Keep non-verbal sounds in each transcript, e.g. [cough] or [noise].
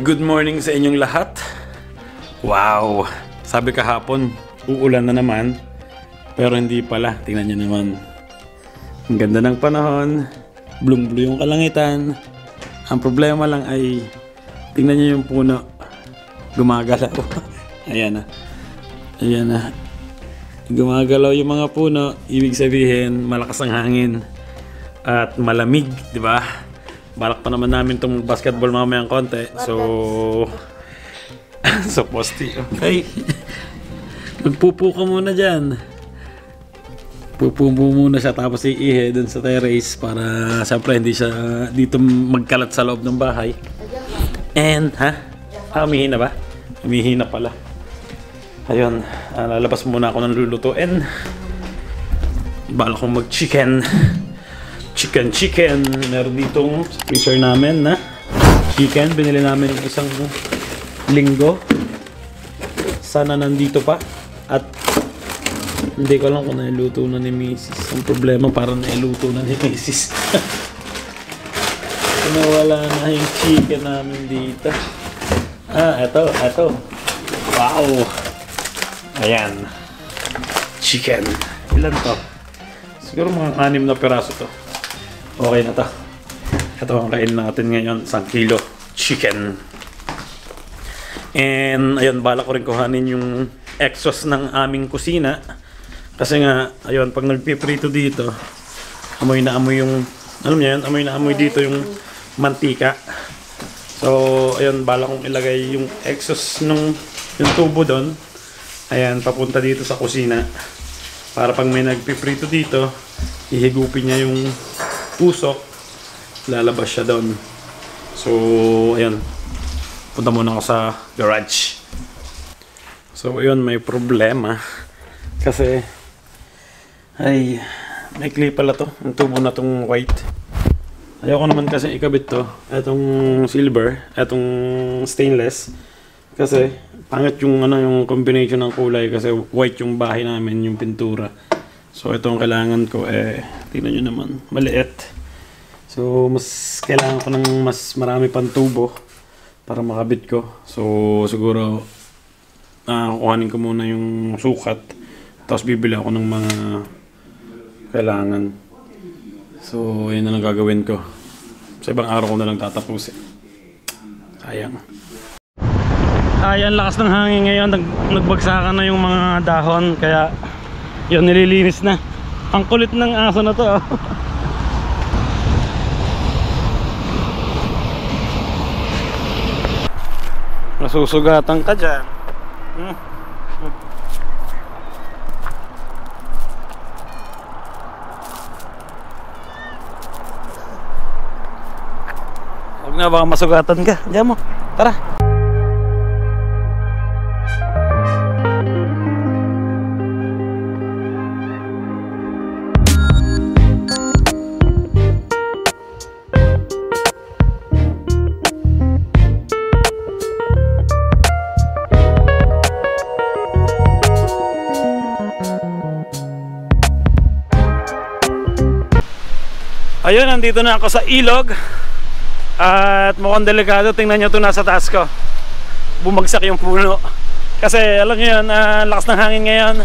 Good morning sa inyong lahat. Wow! Sabi kahapon, uulan na naman. Pero hindi pala. Tingnan nyo naman. Ang ganda ng panahon. Blue-blue yung kalangitan. Ang problema lang ay, tingnan nyo yung puno. Gumagalaw. [laughs] Ayan na. Ayan na. Gumagalaw yung mga puno. Ibig sabihin, malakas ang hangin. At malamig, di ba? Balak pa naman namin itong basketball mamayang konti. So, [laughs] so posti. Okay. Magpupo ka muna dyan. Pupo mo muna siya tapos iihe dun sa terrace para siyempre hindi siya dito magkalat sa loob ng bahay. And, ha? Ah, umihi na ba? Umihi na pala. Ayun, ah, lalabas muna ako ng lulutuin. Bala kong mag-chicken. Chicken, chicken. Meron ditong freezer namin na chicken. Binili namin ng isang linggo. Sana nandito pa. At hindi ko lang kung nailuto na ni Mrs. Ang problema para nailuto na ni Mrs. [laughs] Nawala na yung chicken namin dito. Ah, eto, eto. Wow! Ayan. Chicken. Ilan to? Siguro mga anim na peraso to. Okay na to. Ito ang kain natin ngayon. Isang kilo chicken. And ayun, bala ko rin kuhanin yung exhaust ng aming kusina. Kasi nga, ayun, pag nagpiprito dito, amoy na amoy yung, alam niyo yun, amoy na amoy dito yung mantika. So, ayun, bala kong ilagay yung exhaust nung yung tubo doon. Ayan, papunta dito sa kusina. Para pag may nagpiprito dito, ihigupin niya yung usok, lalabas siya doon. So, ayan. Punta muna ako sa garage. So, ayun, may problema. Kasi, ay, may clip pala to. Ang tubo na tong white. Ayoko naman kasi ikabit to. Etong silver, etong stainless. Kasi, pangit yung, ano, yung combination ng kulay. Kasi white yung bahay namin, yung pintura. So, ito ang kailangan ko. Eh, tingnan nyo naman. Maliit. So, mas kailangan ko ng mas marami pang tubo para makabit ko. So, siguro, uh, kuhanin ko muna yung sukat. Tapos, bibili ako ng mga kailangan. So, yun na lang gagawin ko. Sa ibang araw ko na lang tatapusin. Sayang. Ayan, lakas ng hangin ngayon. Nag nagbagsakan na yung mga dahon. Kaya, yun, nililinis na. Ang kulit ng aso na to. Oh. Nasusugatan ka dyan. Hmm. Huwag na baka masugatan ka. Diyan mo. Tara. Ayun, nandito na ako sa ilog. At mukhang delikado. Tingnan nyo ito nasa taas ko. Bumagsak yung puno. Kasi alam nyo yan, uh, lakas ng hangin ngayon.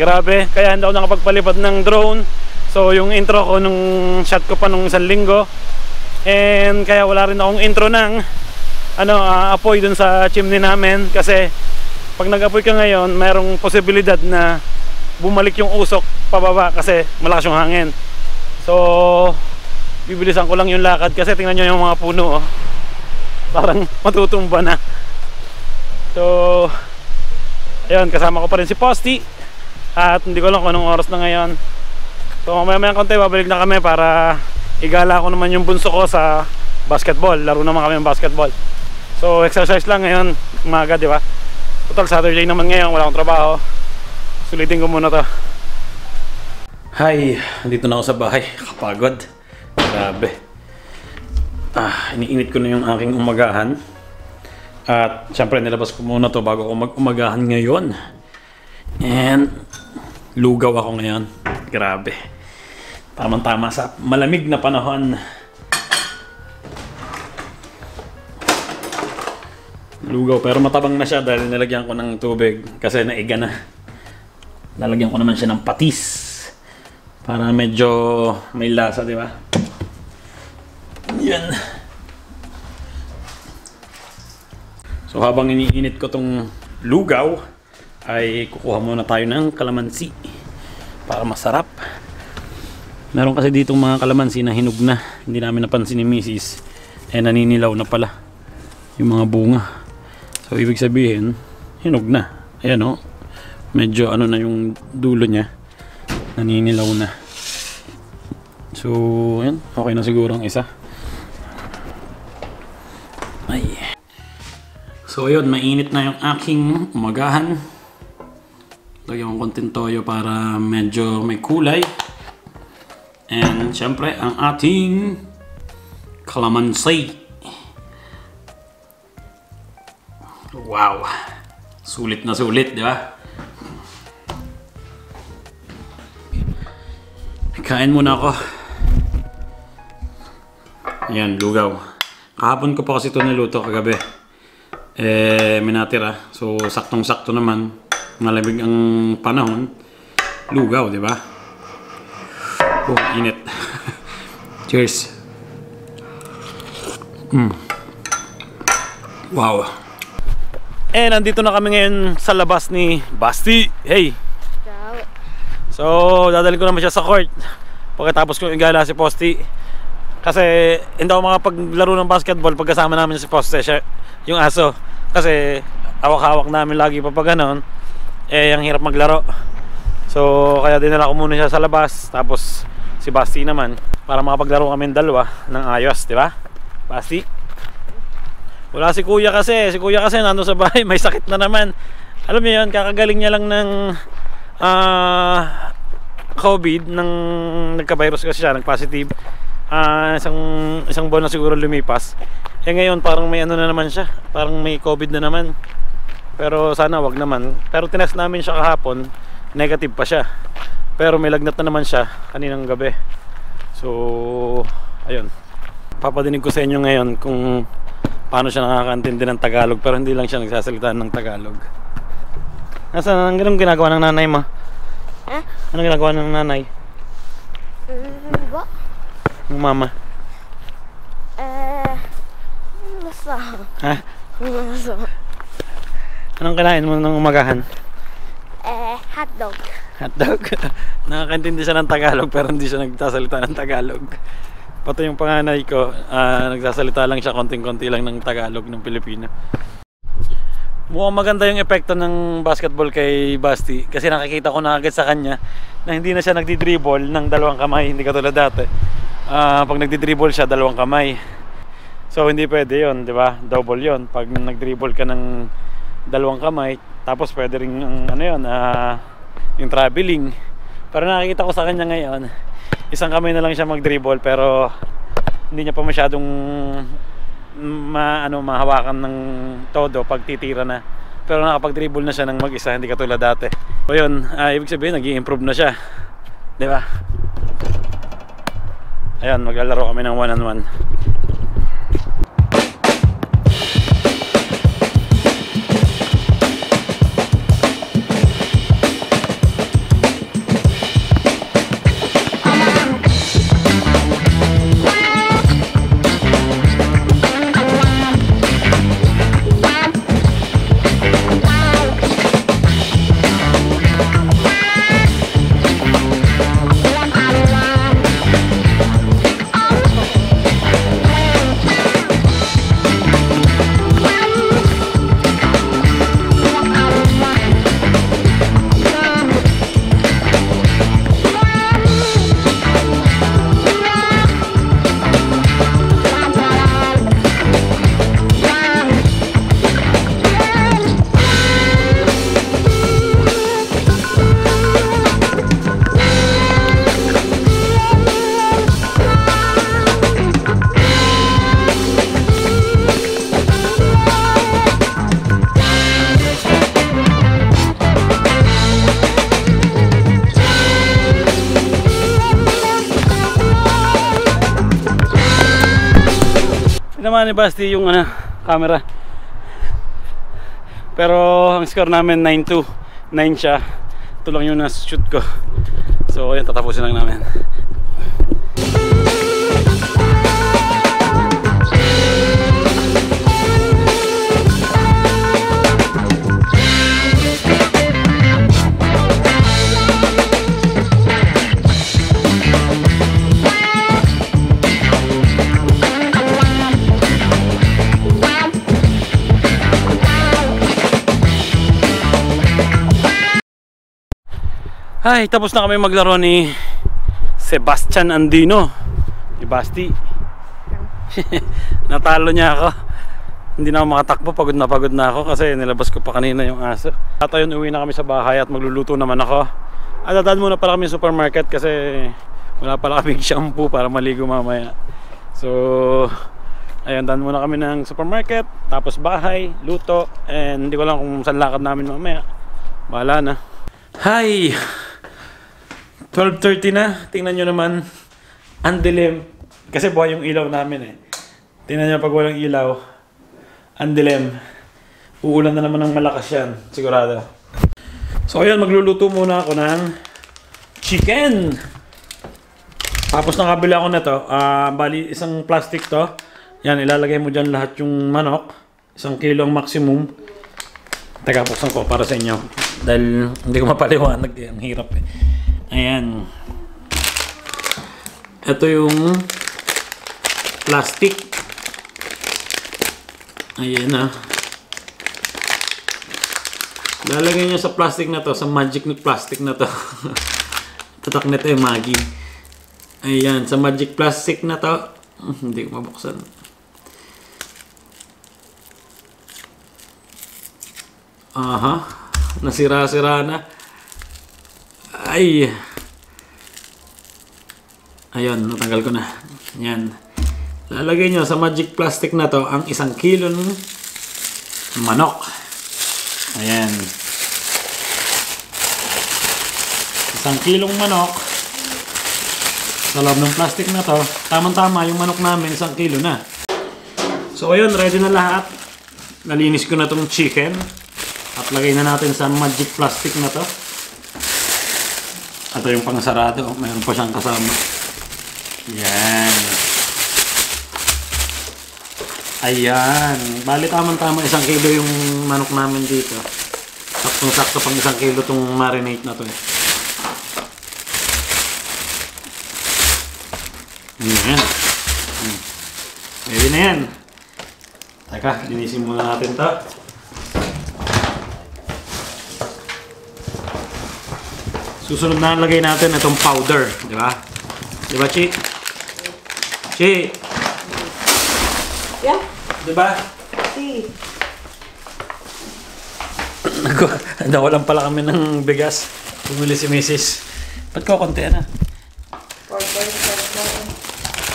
Grabe. Kaya hindi ako nakapagpalipad ng drone. So yung intro ko nung shot ko pa nung isang linggo. And kaya wala rin akong intro ng ano, uh, apoy dun sa chimney namin. Kasi pag nag-apoy ka ngayon, mayroong posibilidad na bumalik yung usok pababa kasi malakas yung hangin. So, bibilisan ko lang yung lakad kasi tingnan nyo yung mga puno oh. Parang [laughs] matutumba na. So, ayun, kasama ko pa rin si Posty. At hindi ko lang kung anong oras na ngayon. So, mamaya maya konti, babalik na kami para igala ko naman yung bunso ko sa basketball. Laro naman kami ng basketball. So, exercise lang ngayon, umaga, di ba? Total Saturday naman ngayon, wala akong trabaho. Sulitin ko muna to. Hi, dito na ako sa bahay. Kapagod. Grabe. Ah, iniinit ko na yung aking umagahan. At syempre nilabas ko muna to bago ako mag-umagahan ngayon. And lugaw ako ngayon. Grabe. Tamang-tama sa malamig na panahon. lugaw. Pero matabang na siya dahil nilagyan ko ng tubig kasi naiga na. Lalagyan ko naman siya ng patis para medyo may lasa, di ba? Yan. So habang iniinit ko tong lugaw, ay kukuha muna tayo ng kalamansi para masarap. Meron kasi dito mga kalamansi na hinug na. Hindi namin napansin ni Mrs. Eh naninilaw na pala yung mga bunga. So ibig sabihin, hinog na. Ayan o. Medyo ano na yung dulo niya. Naninilaw na. So, ayan. Okay na siguro ang isa. Ay. So ayun, mainit na yung aking umagahan. Lagyan ko konting toyo para medyo may kulay. And syempre, ang ating kalamansi. Wow! Sulit na sulit, di ba? Kain muna ako. Ayan, lugaw. Kahapon ko pa kasi ito niluto kagabi. Eh, may natira. So, saktong-sakto naman. Malamig ang panahon. Lugaw, di ba? Oh, init. [laughs] Cheers. Mm. Wow. Eh, nandito na kami ngayon sa labas ni Basti. Hey! So, dadalhin ko naman siya sa court. Pagkatapos ko igala si Posti. Kasi hindi ako makapaglaro ng basketball pagkasama namin si Poste, siya, yung aso. Kasi hawak-hawak namin lagi pa pag ganon. Eh, ang hirap maglaro. So, kaya dinala ko muna siya sa labas. Tapos, si Basti naman. Para makapaglaro kami dalawa ng ayos, di ba? Basti? Wala si kuya kasi. Si kuya kasi nandun sa bahay. [laughs] May sakit na naman. Alam mo yun, kakagaling niya lang ng ah COVID nang nagka-virus kasi siya, nag-positive. Ah, isang isang buwan na siguro lumipas. Eh ngayon parang may ano na naman siya, parang may COVID na naman. Pero sana wag naman. Pero tinest namin siya kahapon, negative pa siya. Pero may lagnat na naman siya kaninang gabi. So, ayun. Papadinig ko sa inyo ngayon kung paano siya nakakaintindi ng Tagalog pero hindi lang siya nagsasalita ng Tagalog. Nasaan ang ganun ginagawa ng nanay mo? Eh? Ano ginagawa ng nanay? Ba? Ng mama? Eh, nasa. Ha? Nasa. Anong kinain mo ng umagahan? Eh, hotdog. Hotdog. [laughs] Nakakaintindi siya ng Tagalog pero hindi siya nagsasalita ng Tagalog. Pati yung panganay ko, ah, nagsasalita lang siya konting-konti lang ng Tagalog ng Pilipino. Mukhang maganda yung epekto ng basketball kay Basti kasi nakikita ko na agad sa kanya na hindi na siya nagdi-dribble ng dalawang kamay, hindi katulad dati. Ah, pag nagdi-dribble siya, dalawang kamay. So hindi pwede 'yon, 'di ba? Double 'yon. Pag nag-dribble ka ng dalawang kamay, tapos pwede ring ang ano 'yon, ah, yung traveling. Pero nakikita ko sa kanya ngayon, isang kamay na lang siya mag-dribble pero hindi niya pa masyadong ma ano mahawakan ng todo pag titira na. Pero nakapag-dribble na siya ng mag-isa, hindi katulad dati. So yun, ah, ibig sabihin nag-i-improve na siya. 'Di ba? Ayan, maglalaro kami ng one on one. Naman ni Basti yung ano, camera. Pero ang score namin 9-2. 9 siya. Ito lang yung nas-shoot ko. So, ayun, tatapusin lang namin. Ay, tapos na kami maglaro ni Sebastian Andino. Ni Basti. [laughs] Natalo niya ako. Hindi na ako makatakbo, pagod na pagod na ako kasi nilabas ko pa kanina yung aso. At ayun, uwi na kami sa bahay at magluluto naman ako. At dadaan muna pala kami supermarket kasi wala pala kaming [laughs] shampoo para maligo mamaya. So, ayun, daan muna kami ng supermarket, tapos bahay, luto, and hindi ko lang kung saan lakad namin mamaya. Bahala na. Hi! 12.30 na. Tingnan nyo naman. Ang dilim. Kasi buhay yung ilaw namin eh. Tingnan nyo pag walang ilaw. Ang dilim. Uulan na naman ng malakas yan. Sigurado. So ayun, magluluto muna ako ng chicken. Tapos nakabili ako nito. Ah, bali, isang plastic to. Yan, ilalagay mo dyan lahat yung manok. Isang kilo ang maximum. Teka, buksan ko para sa inyo. Dahil hindi ko mapaliwanag eh. Ang hirap eh. Ayan. Ito yung plastic. Ayan na. Lalagay nyo sa plastic na to, sa magic na plastic na to. [laughs] Tatak nito yung Maggi. Ayan, sa magic plastic na to. Hindi ko mabuksan. Aha. Nasira-sira na. Ay. Ayun, natanggal ko na. Yan. Lalagay nyo sa magic plastic na to ang isang kilo ng manok. Ayan. Isang kilong manok sa loob ng plastic na to. Tamang-tama yung manok namin, isang kilo na. So ayun, ready na lahat. Nalinis ko na tong chicken. At lagay na natin sa magic plastic na to. Ito yung pangsarado. Mayroon pa siyang kasama. Yan. Ayan. Bali tamang-tama isang kilo yung manok namin dito. Saktong-sakto pang isang kilo tong marinate na to. eh. Yan. Ready na yan. Teka, linisin natin to. Susunod na lagay natin itong powder, di ba? Di ba, Chi? Chi, Yeah, di ba? see. [coughs] Nawalan pala kami ng bigas. Bumili si Mrs. Ba't ko konti na? For 25 lang.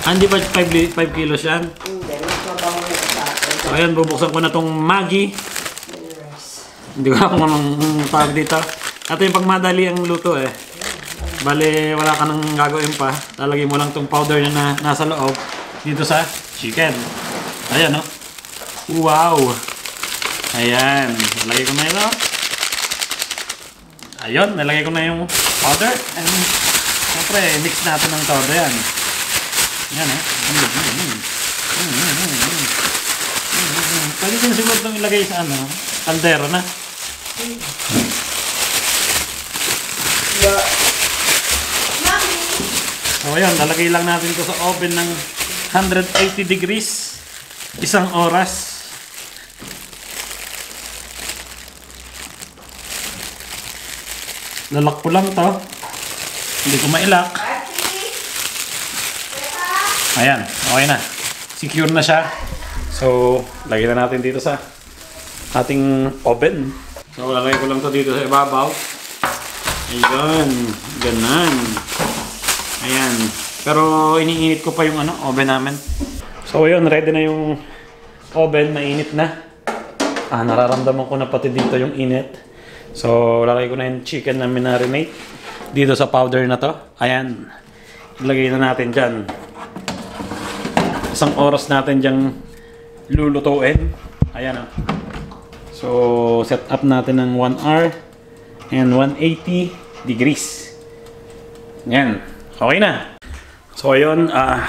Ah, hindi ba 5, 5 kilos yan? Hindi, mas mabango sa ayan, bubuksan ko na tong Maggi. Hindi ko alam kung anong tawag dito. Ito yung pagmadali ang luto eh. Bale, wala ka nang gagawin pa. Lalagay mo lang tong powder na, na nasa loob dito sa chicken. Ayan, no? Wow! Ayan. Nalagay ko na ito. Ayun, nalagay ko na yung powder. And, siyempre, mix natin ng todo yan. Yan, eh. Pwede din siguro itong ilagay sa ano, kaldero na. Yeah. So ayan, lalagay lang natin ito sa oven ng 180 degrees. Isang oras. Lalak ko lang to. Hindi ko mailak. Ayan, okay na. Secure na siya. So, lagyan na natin dito sa ating oven. So, lalagay ko lang to dito sa ibabaw. Ayun, ganan. Ayan. Pero iniinit ko pa yung ano, oven namin. So ayun, ready na yung oven, mainit na. Ah, nararamdaman ko na pati dito yung init. So, lalagay ko na yung chicken na minarinate dito sa powder na to. Ayan. Ilagay na natin dyan. Isang oras natin dyang lulutuin. Ayan o. So, set up natin ng 1 hour and 180 degrees. Yan. Okay na. So, ayun. ah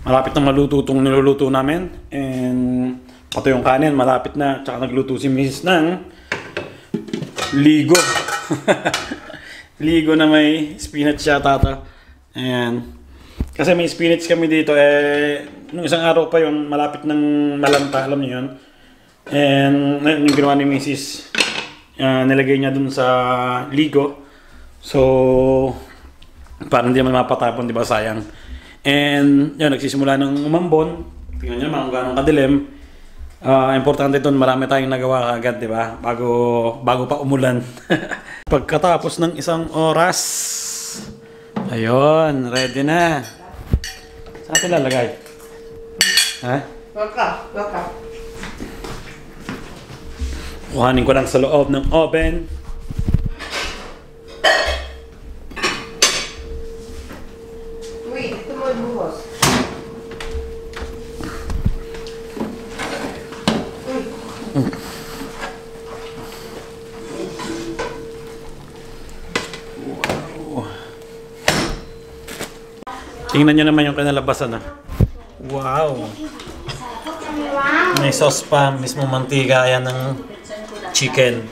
malapit na maluto itong niluluto namin. And pati yung kanin, malapit na. Tsaka nagluto si Mrs. ng ligo. [laughs] ligo na may spinach siya, tata. Ayan. Kasi may spinach kami dito, eh, nung isang araw pa yun, malapit ng malanta, alam niyo yun. And, ayun, yung ginawa ni Mrs. ah, nilagay niya dun sa ligo. So, para hindi naman mapatapon, di ba, sayang. And, yun, nagsisimula ng umambon. Tingnan niyo naman kung gano'ng kadilim. Ah, importante doon, marami tayong nagawa agad, di ba? Bago, bago pa umulan. [laughs] Pagkatapos ng isang oras, ayun, ready na. Saan natin lalagay? Ha? Waka, waka. Kuhanin ko lang sa loob ng oven. Mo buhos. Tingnan nyo naman yung kinalabasan ah. Wow! May sauce pa, mismo mantika yan ng chicken.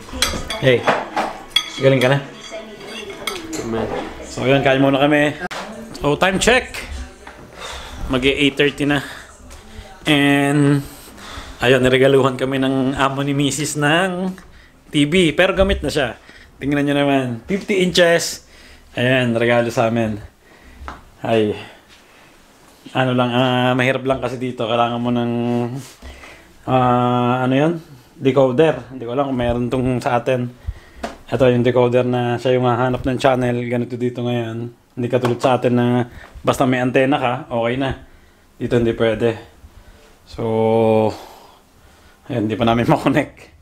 Hey, galing ka na? So yun, kain muna kami. So time check! Mag 8.30 na. And ayun, niregaluhan kami ng amo ni Mrs. ng TV. Pero gamit na siya. Tingnan nyo naman. 50 inches. Ayan, regalo sa amin. Ay. Ano lang, ah, mahirap lang kasi dito. Kailangan mo ng, ah, ano yun? Decoder. Hindi ko alam kung meron tong sa atin. Ito yung decoder na siya yung hahanap ng channel. Ganito dito ngayon. Hindi katulad sa atin na basta may antena ka, okay na. Dito hindi pwede. So, ayun, hindi pa namin [laughs] makonect.